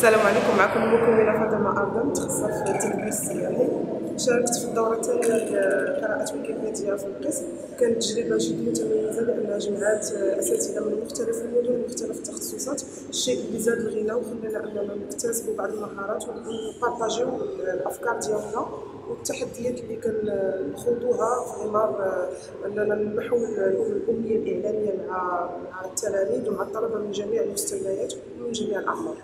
السلام عليكم. معكم المكونة فاطمة أرضا متخصصة في التدريس السياحي شاركت في الدورة الثانية لقراءة ويكيبيديا في القسم. كانت تجربة جد متميزة لأنها جمعات أساتذة من مختلف المدن ومختلف التخصصات. الشيء اللي زاد الغنى وخلانا أننا نكتسبوا بعض المهارات ونبارطاجيو الأفكار ديالنا والتحديات اللي كنخوضوها في غمار أننا نمحو الاميه الإعلامية مع مع التلاميذ ومع الطلبة من جميع المستويات ومن جميع الأعمار.